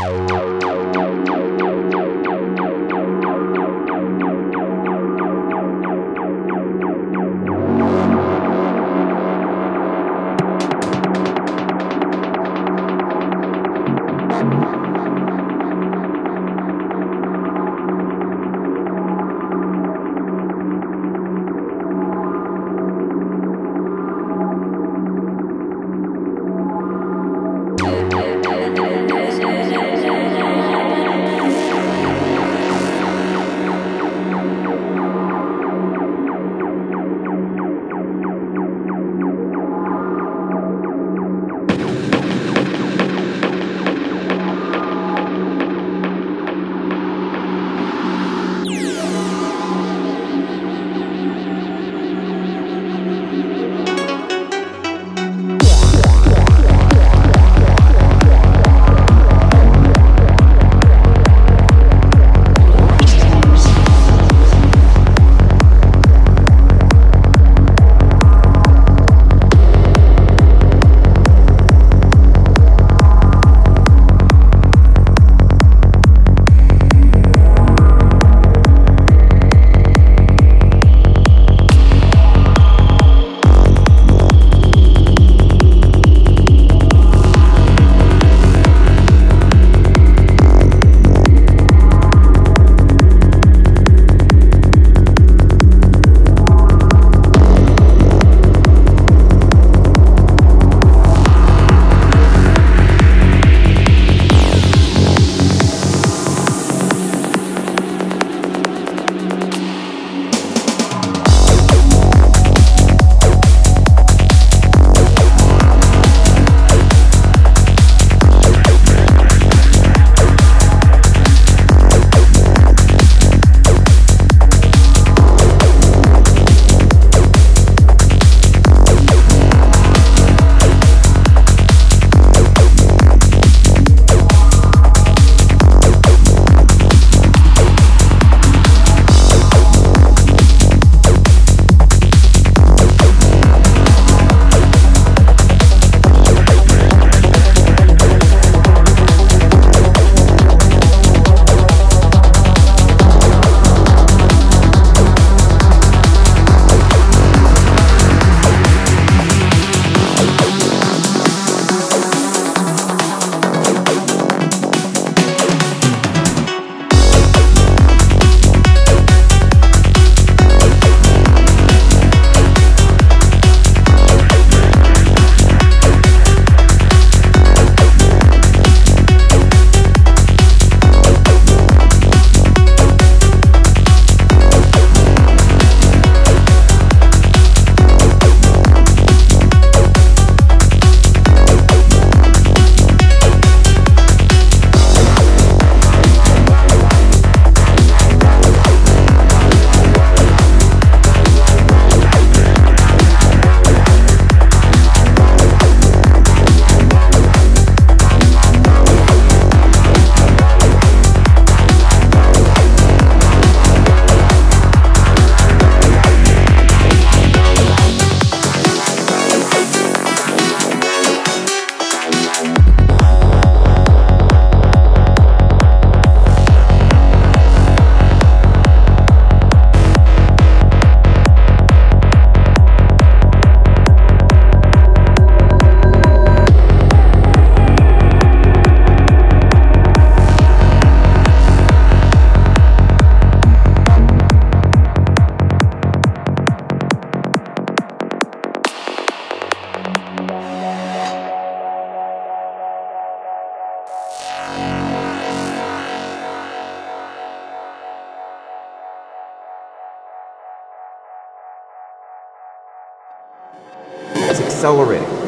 Oh, accelerating.